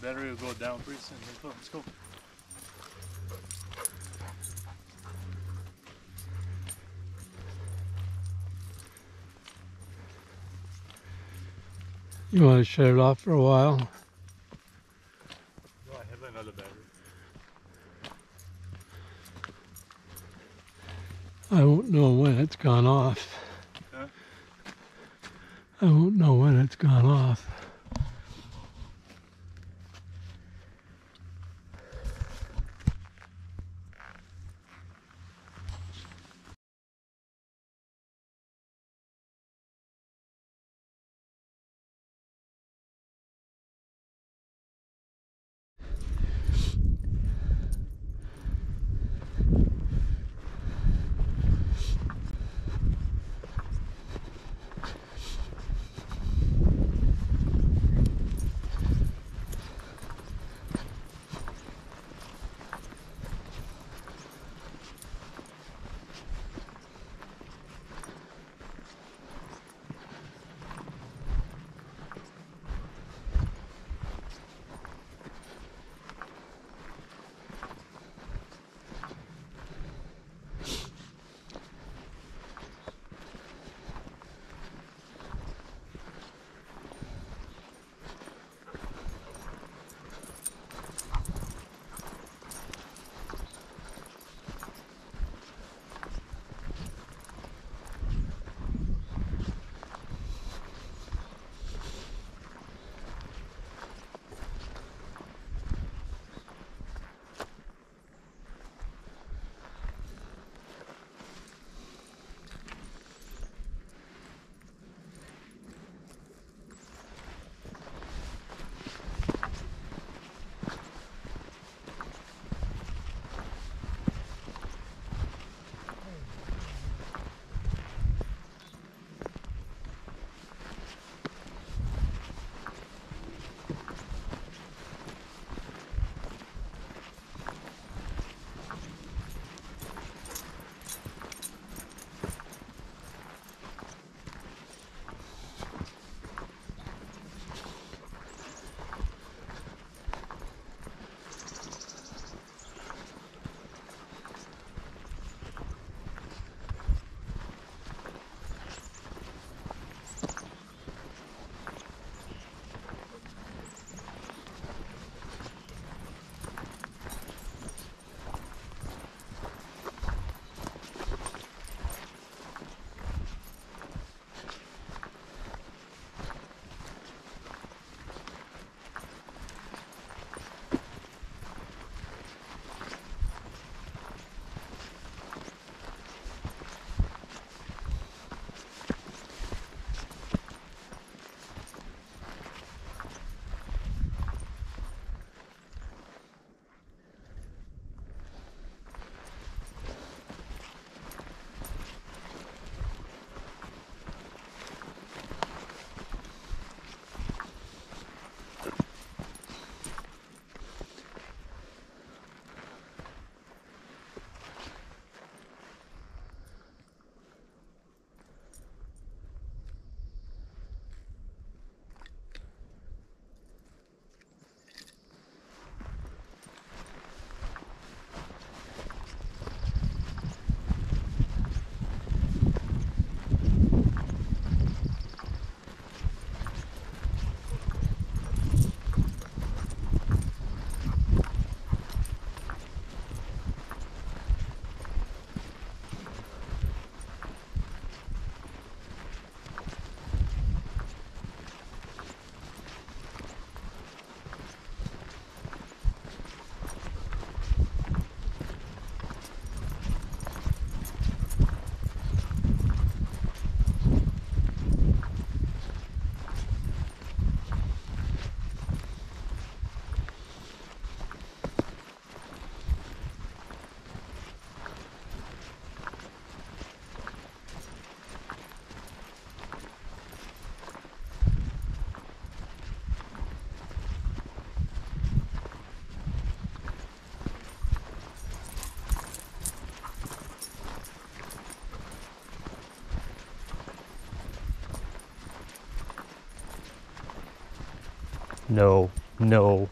The battery will go down pretty soon. Let's go. Let's go. You want to shut it off for a while? No, I have another battery. I won't know when it's gone off. Huh? I won't know when it's gone off. No, no,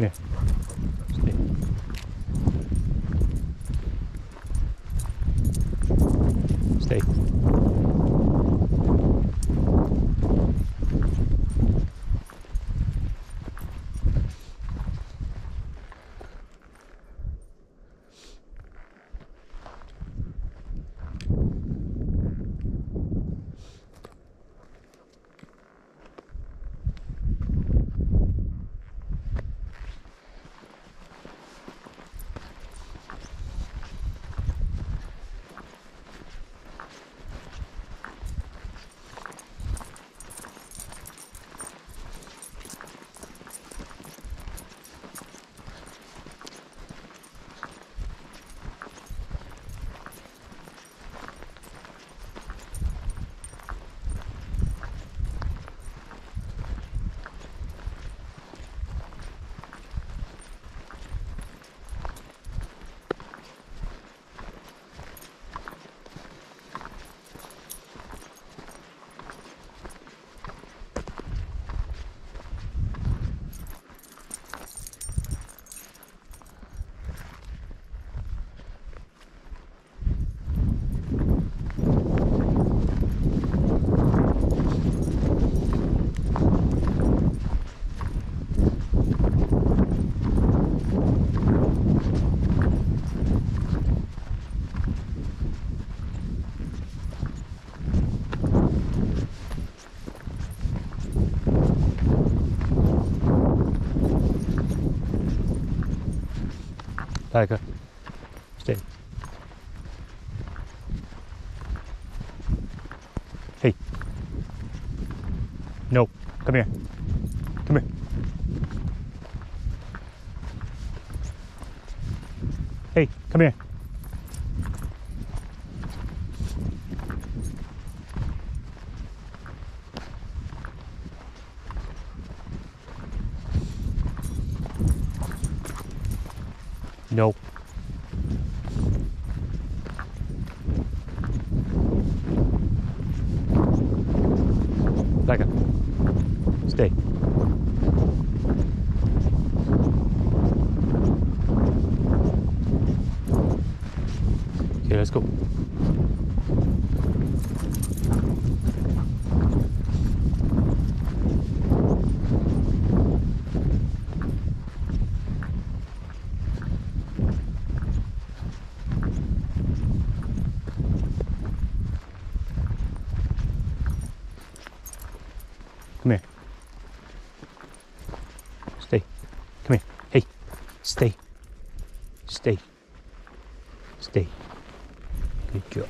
Come here. Stay. Stay. Tiger. Stay. Hey. No. Come here. Come here. Hey, come here. No. Tiger. Stay. Okay, let's go. Come here. Stay. Come here. Hey, stay. Stay. Stay. Good job.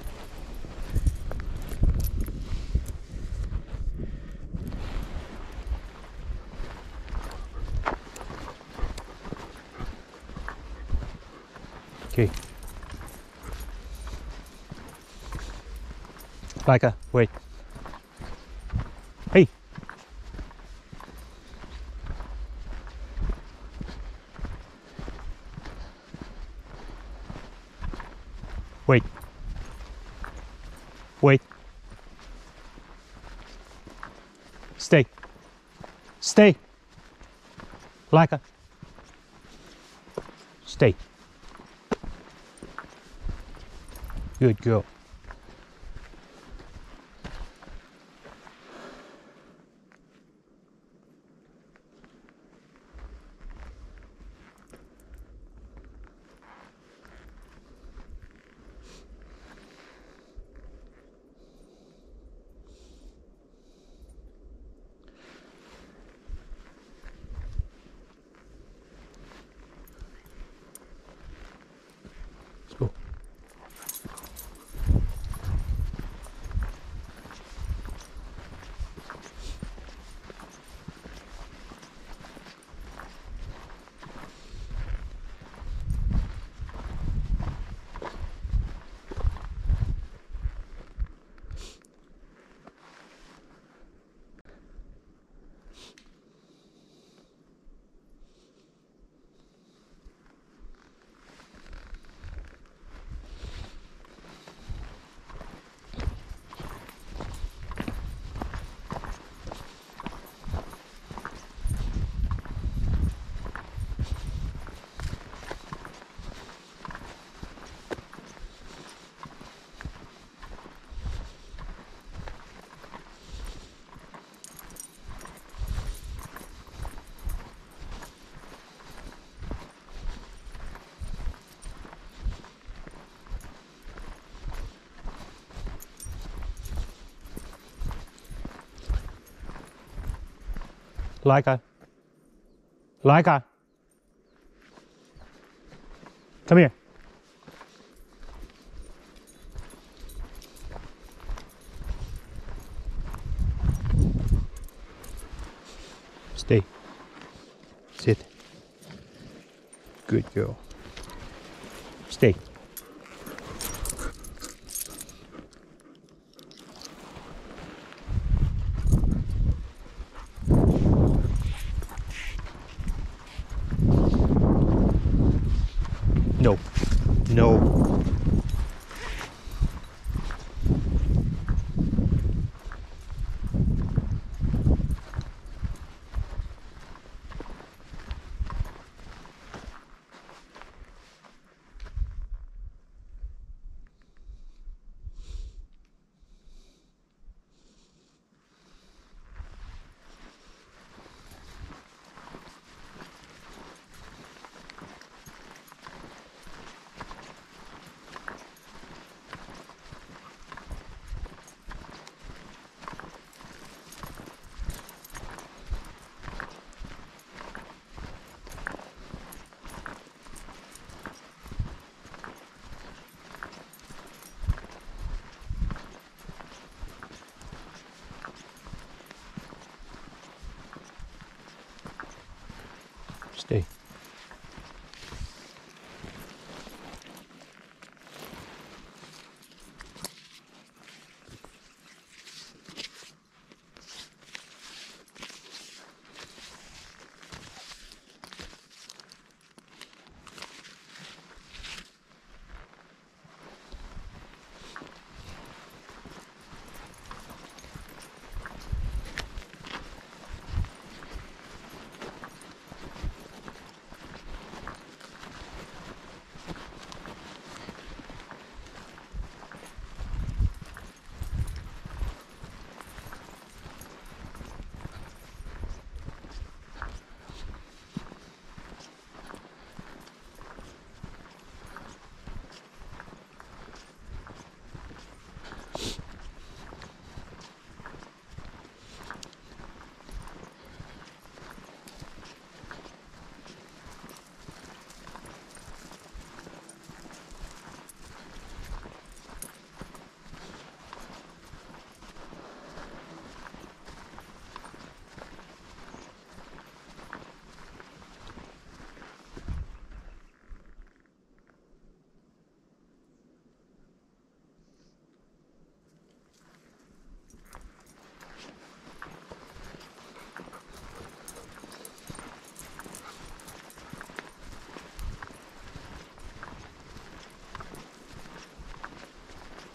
Okay. Micah, wait. Hey. Wait. Wait. Stay. Stay. Leica. Stay. Good girl. Leica. Leica. Come here. Stay. Sit. Good girl. Stay. No. No. Stay.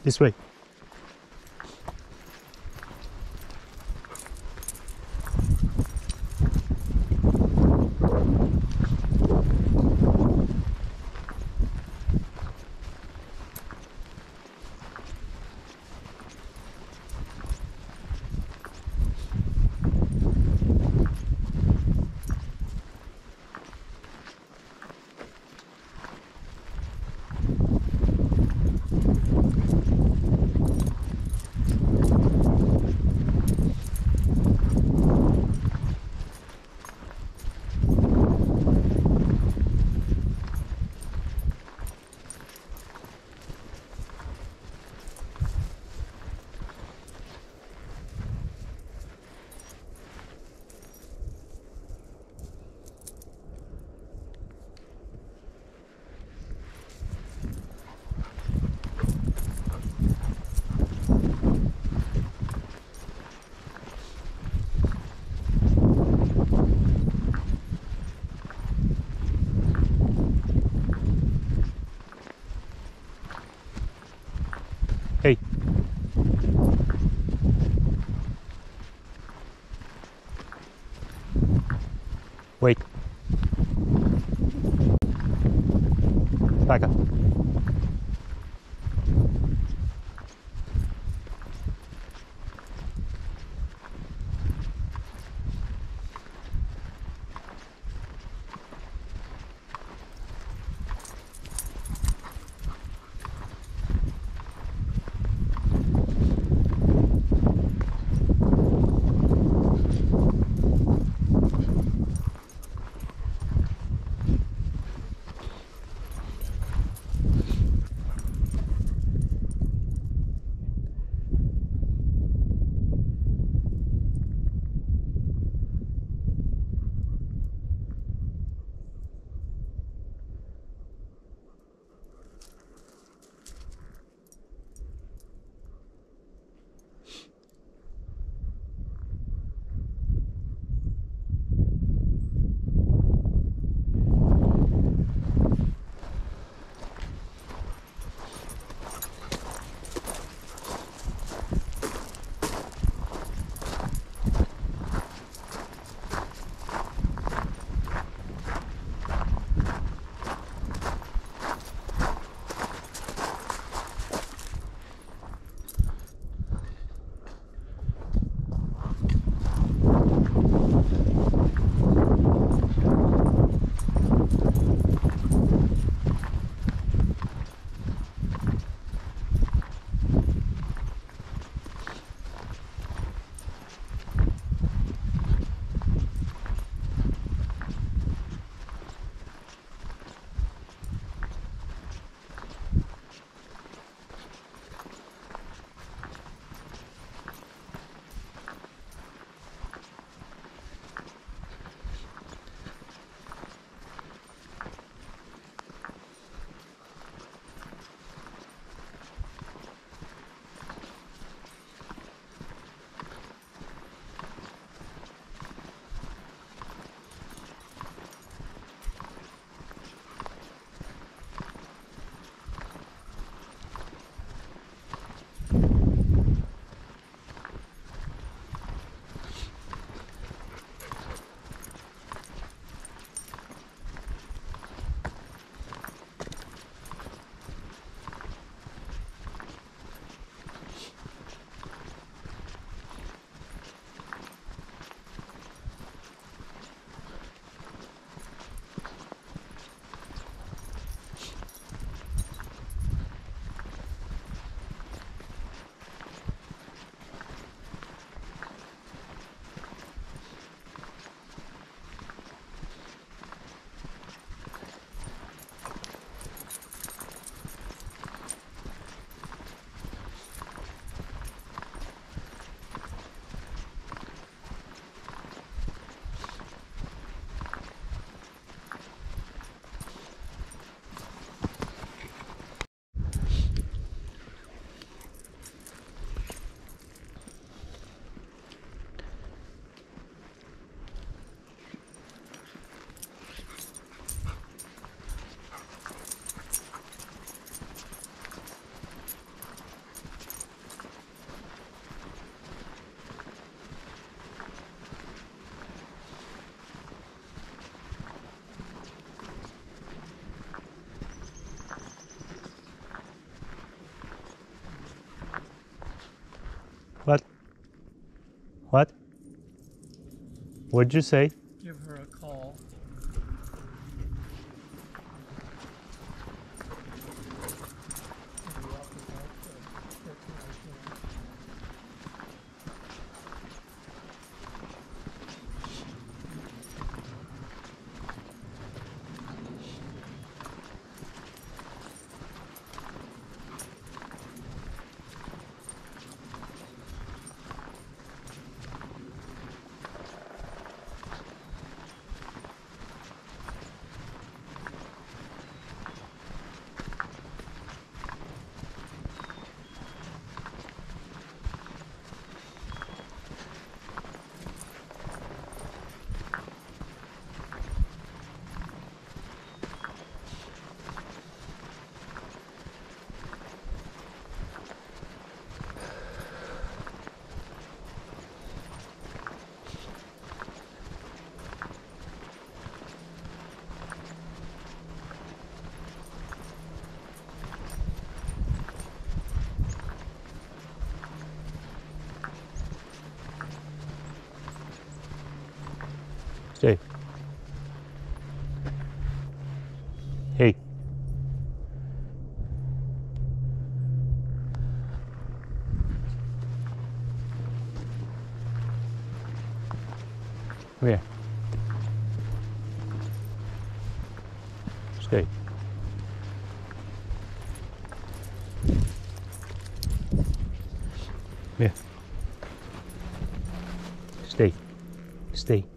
This way. What'd you say? Stay. Hey. Come here. Stay. Stay. Stay. Stay.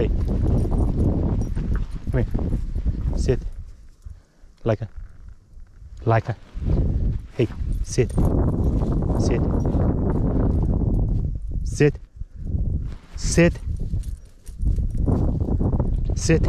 Stay. Come here. Sit. Leica. Like a. Hey, sit. Sit. Sit. Sit. Sit.